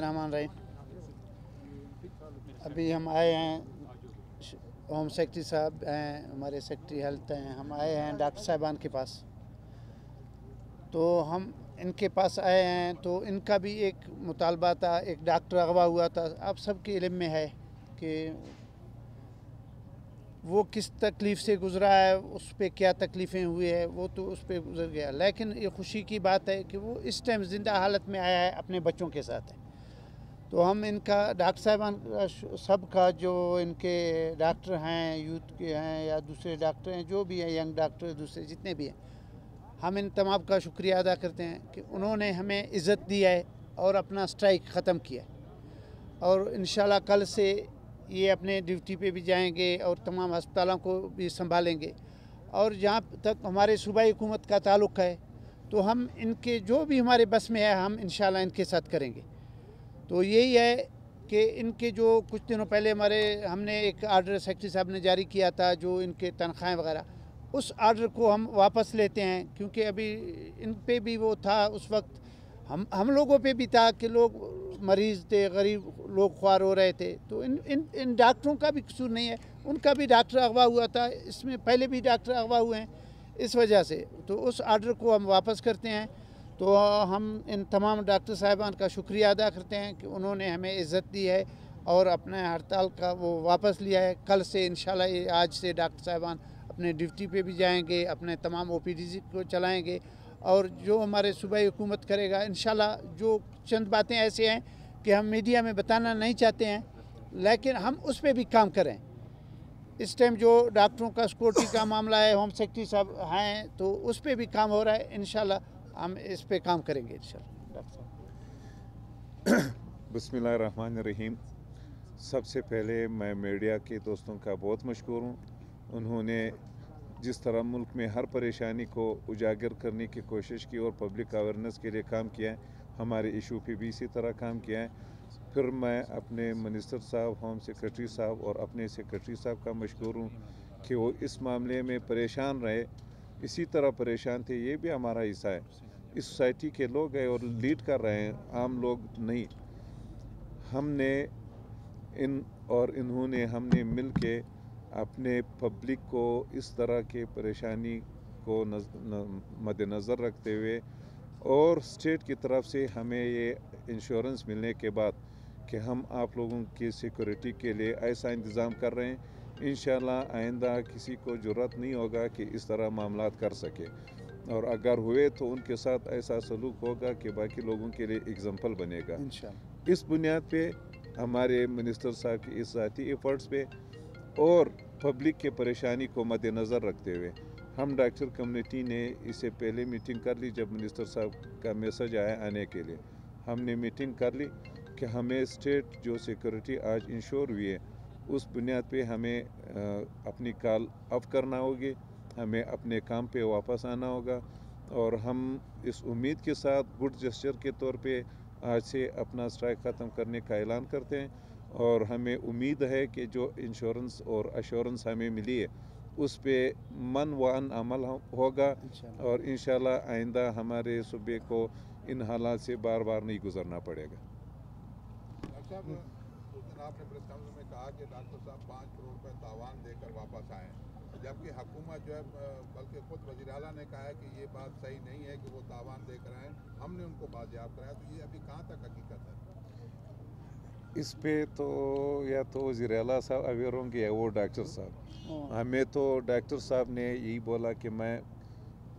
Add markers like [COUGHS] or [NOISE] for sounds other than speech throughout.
رحمان رحیم ابھی ہم آئے ہیں ہوم سیکٹری صاحب ہیں، ہمارے سیکٹری ہیلتھ ہیں۔ ہم آئے ہیں ڈاکٹر صاحبان کے پاس۔ تو ہم ان کے پاس آئے ہیں۔ تو ان کا بھی ایک مطالبہ تھا، ایک ڈاکٹر اغوا ہوا تھا۔ آپ سب کے علم میں ہے کہ وہ کس تکلیف سے گزرا ہے، اس پہ کیا تکلیفیں ہوئی ہے وہ تو اس پہ گزر گیا۔ لیکن یہ خوشی کی بات ہے کہ وہ اس ٹائم زندہ حالت میں آیا ہے، اپنے بچوں کے ساتھ ہے۔ تو ہم ان کا ڈاکٹر صاحبان، سب کا جو ان کے ڈاکٹر ہیں، یوتھ کے ہیں یا دوسرے ڈاکٹر ہیں، جو بھی ہیں، ینگ ڈاکٹر، دوسرے جتنے بھی ہیں، ہم ان تمام کا شکریہ ادا کرتے ہیں کہ انہوں نے ہمیں عزت دیا ہے اور اپنا سٹرائک ختم کیا ہے۔ اور انشاءاللہ کل سے یہ اپنے ڈیوٹی پہ بھی جائیں گے اور تمام ہسپتالوں کو بھی سنبھالیں گے۔ اور جہاں تک ہمارے صوبائی حکومت کا تعلق ہے، تو ہم ان کے جو بھی ہمارے بس میں ہے، ہم انشاءاللہ ان کے ساتھ کریں گے۔ تو یہی ہے کہ ان کے جو کچھ دنوں پہلے ہمارے ہم نے ایک آرڈر سیکٹری صاحب نے جاری کیا تھا جو ان کے تنخواہیں وغیرہ، اس آرڈر کو ہم واپس لیتے ہیں کیونکہ ابھی ان پہ بھی وہ تھا اس وقت۔ ہم ہم لوگوں پہ بھی تھا کہ لوگ مریض تھے، غریب لوگ خوار ہو رہے تھے۔ تو ان ان ان ڈاکٹروں کا بھی قصور نہیں ہے۔ ان کا بھی ڈاکٹر اغوا ہوا تھا، اس میں پہلے بھی ڈاکٹر اغوا ہوئے ہیں۔ اس وجہ سے تو اس آرڈر کو ہم واپس کرتے ہیں۔ تو ہم ان تمام ڈاکٹر صاحبان کا شکریہ ادا کرتے ہیں کہ انہوں نے ہمیں عزت دی ہے اور اپنے ہڑتال کا وہ واپس لیا ہے۔ کل سے انشاءاللہ آج سے ڈاکٹر صاحبان اپنے ڈیوٹی پہ بھی جائیں گے، اپنے تمام او پی ڈیز کو چلائیں گے اور جو ہمارے صوبائی حکومت کرے گا۔ انشاءاللہ جو چند باتیں ایسے ہیں کہ ہم میڈیا میں بتانا نہیں چاہتے ہیں، لیکن ہم اس پہ بھی کام کریں۔ اس ٹائم جو ڈاکٹروں کا سکورٹی کا معاملہ ہے، ہوم سیکٹری صاحب ہیں تو اس پہ بھی کام ہو رہا ہے۔ انشاءاللہ ہم اس پہ کام کریں گے انشاءاللہ۔ [COUGHS] بسم اللہ الرحمن الرحیم۔ سب سے پہلے میں میڈیا کے دوستوں کا بہت مشکور ہوں۔ انہوں نے جس طرح ملک میں ہر پریشانی کو اجاگر کرنے کی کوشش کی اور پبلک آورنس کے لیے کام کیا ہے، ہمارے ایشو پہ بھی اسی طرح کام کیا ہے۔ پھر میں اپنے منسٹر صاحب ہوم سیکرٹری صاحب اور اپنے سیکرٹری صاحب کا مشکور ہوں کہ وہ اس معاملے میں پریشان رہے۔ اسی طرح پریشان تھے، یہ بھی ہمارا حصہ ہے۔ اس سوسائٹی کے لوگ ہیں اور لیڈ کر رہے ہیں، عام لوگ نہیں۔ ہم نے ان اور انہوں نے، ہم نے مل کے اپنے پبلک کو اس طرح کے پریشانی کو مد نظر رکھتے ہوئے اور اسٹیٹ کی طرف سے ہمیں یہ انشورنس ملنے کے بعد کہ ہم آپ لوگوں کی سیکورٹی کے لیے ایسا انتظام کر رہے ہیں۔ انشاءاللہ آئندہ کسی کو جرت نہیں ہوگا کہ اس طرح معاملات کر سکے۔ اور اگر ہوئے تو ان کے ساتھ ایسا سلوک ہوگا کہ باقی لوگوں کے لیے اگزامپل بنے گا۔ انشاءاللہ۔ اس بنیاد پہ ہمارے منسٹر صاحب کی اس ذاتی ایفرٹس پہ اور پبلک کے پریشانی کو مد نظر رکھتے ہوئے ہم ڈاکٹر کمیونٹی نے اس سے پہلے میٹنگ کر لی جب منسٹر صاحب کا میسج آیا آنے کے لیے۔ ہم نے میٹنگ کر لی کہ ہمیں اسٹیٹ جو سیکورٹی آج انشور ہوئی ہے اس بنیاد پہ ہمیں اپنی کال اف کرنا ہوگی۔ ہمیں اپنے کام پہ واپس آنا ہوگا اور ہم اس امید کے ساتھ گڈ جسچر کے طور پہ آج سے اپنا سٹرائک ختم کرنے کا اعلان کرتے ہیں اور ہمیں امید ہے کہ جو انشورنس اور اشورنس ہمیں ملی ہے اس پہ من و ان عمل ہوگا اور انشاءاللہ آئندہ ہمارے صوبے کو ان حالات سے بار بار نہیں گزرنا پڑے گا۔ نے میں کہا کہ ڈاکٹر صاحب پانچ کروڑ روپے تاوان دے کر واپس آئے جبکہ حکومت جو ہے بلکہ خود وزیر اعلیٰ نے کہا ہے کہ یہ بات صحیح نہیں ہے کہ وہ تاوان دے کر آئیں۔ ہم نے ان کو بازیاب کرایا۔ تو یہ ابھی کہاں تک حقیقت ہے؟ اس پہ تو یا تو وزیر اعلیٰ صاحب اویئر ہوں گے یا وہ ڈاکٹر صاحب۔ ہمیں تو ڈاکٹر صاحب نے یہی بولا کہ میں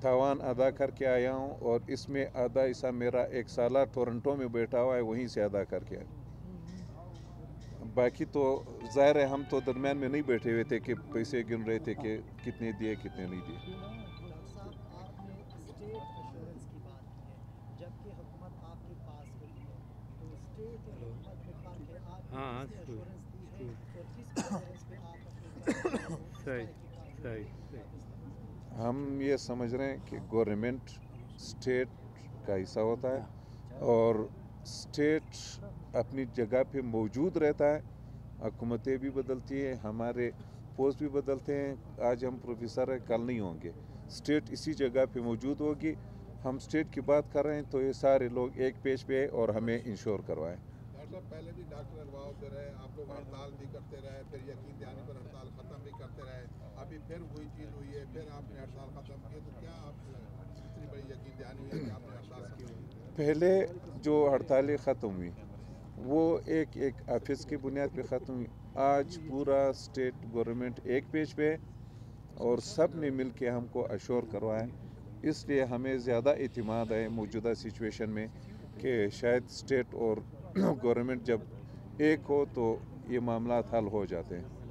تاوان ادا کر کے آیا ہوں اور اس میں آدھا حصہ میرا ایک سالہ ٹورنٹو میں بیٹھا ہوا ہے، وہیں سے ادا کر کے آیا ہوں۔ باقی تو ظاہر ہے ہم تو درمیان میں نہیں بیٹھے ہوئے تھے کہ پیسے گن رہے تھے کہ کتنے دیے کتنے نہیں دیے۔ ہم یہ سمجھ رہے ہیں کہ گورنمنٹ اسٹیٹ کا حصہ ہوتا ہے اور اسٹیٹ اپنی جگہ پہ موجود رہتا ہے حکومتیں بھی بدلتی ہیں ہمارے پوسٹ بھی بدلتے ہیں۔ آج ہم پروفیسر ہیں کل نہیں ہوں گے۔ اسٹیٹ اسی جگہ پہ موجود ہوگی۔ ہم اسٹیٹ کی بات کر رہے ہیں تو یہ سارے لوگ ایک پیج پہ اور ہمیں انشور کروائیں۔ پہلے بھی ڈاکٹر ختم بھی کرتے رہے۔ چیز پہلے جو ہڑتالیں ختم ہوئی وہ ایک ایک آفس کی بنیاد پہ ختم ہوئی آج پورا اسٹیٹ گورنمنٹ ایک پیج پہ اور سب نے مل کے ہم کو اشور کروایا اس لیے ہمیں زیادہ اعتماد ہے موجودہ سچویشن میں کہ شاید اسٹیٹ اور [CLEARS THROAT] گورنمنٹ جب ایک ہو تو یہ معاملات حل ہو جاتے ہیں۔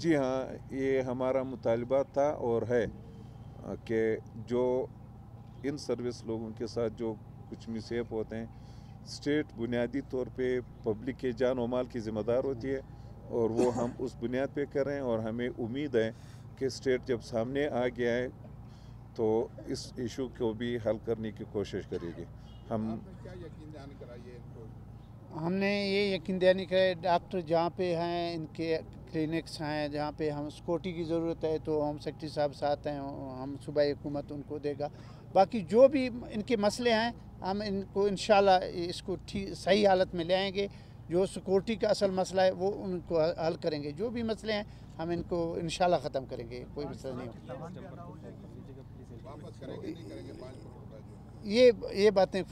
جی ہاں یہ ہمارا مطالبہ تھا اور ہے کہ جو ان سروس لوگوں کے ساتھ جو کچھ مسیپ ہوتے ہیں اسٹیٹ بنیادی طور پہ پبلک کے جان و مال کی ذمہ دار ہوتی ہے اور وہ ہم اس بنیاد پہ کریں اور ہمیں امید ہے کہ اسٹیٹ جب سامنے آ گیا ہے تو اس ایشو کو بھی حل کرنے کی کوشش کرے گی۔ ہم ہم نے یہ یقین دہانی کہ ڈاکٹر جہاں پہ ہیں ان کے کلینکس ہیں جہاں پہ ہم سکوٹی کی ضرورت ہے تو ہوم سیکٹری صاحب ساتھ ہیں ہم صوبہ حکومت ان کو دے گا۔ باقی جو بھی ان کے مسئلے ہیں ہم ان کو انشاءاللہ اس کو ٹھیک صحیح حالت میں لے آئیں گے۔ جو سکورٹی کا اصل مسئلہ ہے وہ ان کو حل کریں گے۔ جو بھی مسئلے ہیں ہم ان کو انشاءاللہ ختم کریں گے کوئی مسئلہ نہیں۔ ہوگا یہ باتیں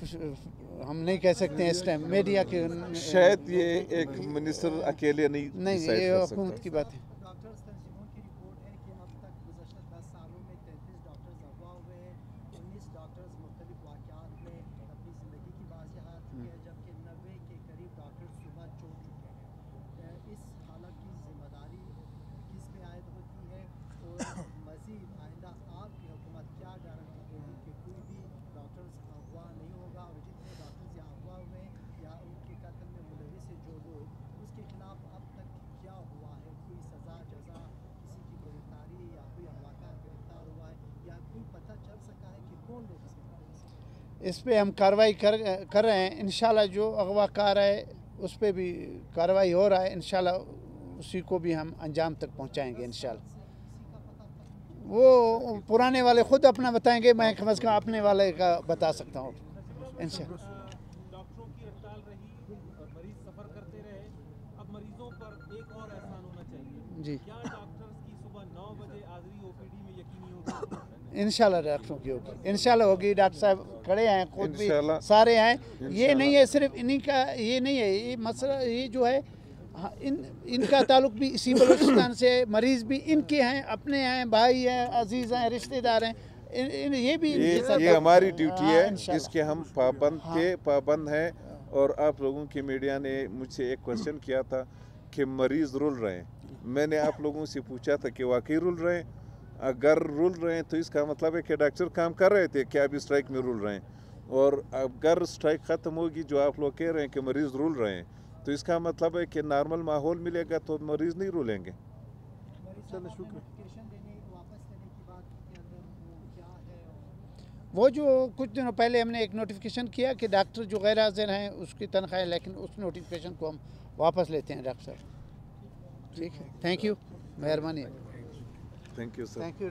ہم نہیں کہہ سکتے ہیں اس ٹائم میڈیا کے شاید یہ ایک منسٹر اکیلے نہیں نہیں یہ حکومت کی بات ہے۔ اس پہ ہم کاروائی کر کر رہے ہیں۔ انشاءاللہ جو اغوا کار ہے اس پہ بھی کاروائی ہو رہا ہے۔ انشاءاللہ اسی کو بھی ہم انجام تک پہنچائیں گے انشاءاللہ۔ وہ پرانے والے خود اپنا بتائیں گے میں کم از کم اپنے والے کا بتا سکتا ہوں۔ انشاءاللہ۔ جی۔ انشاءاللہ ریاکشن کی ہوگی۔ انشاءاللہ ہوگی۔ ڈاکٹر صاحب کھڑے ہیں خود بھی سارے ہیں۔ یہ نہیں ہے صرف انہی کا یہ نہیں ہے۔ یہ مسئلہ یہ جو ہے ہاں، ان ان کا تعلق بھی اسی بلوچستان سے مریض بھی ان کے ہیں اپنے ہیں بھائی ہیں عزیز ہیں رشتہ دار ہیں۔ یہ بھی یہ ہماری ڈیوٹی ہاں، ہے جس کے ہم پابند ہاں۔ تھے پابند ہیں۔ اور آپ لوگوں کی میڈیا نے مجھ سے ایک کوشچن کیا تھا کہ مریض رول رہے ہیں۔ میں نے آپ لوگوں سے پوچھا تھا کہ واقعی رول رہے ہیں؟ اگر رول رہے ہیں تو اس کا مطلب ہے کہ ڈاکٹر کام کر رہے تھے کہ آپ اسٹرائک میں رول رہے ہیں۔ اور اگر اسٹرائک ختم ہوگی جو آپ لوگ کہہ رہے ہیں کہ مریض رول رہے ہیں تو اس کا مطلب ہے کہ نارمل ماحول ملے گا تو مریض نہیں رولیں گے۔ وہ جو کچھ دنوں پہلے ہم نے ایک نوٹیفکیشن کیا کہ ڈاکٹر جو غیر حاضر ہیں اس کی تنخواہیں لیکن اس نوٹیفیکیشن کو ہم واپس لیتے ہیں ڈاکٹر صاحب۔ ٹھیک ہے۔ تھینک یو مہربانی۔ Thank you sir thank you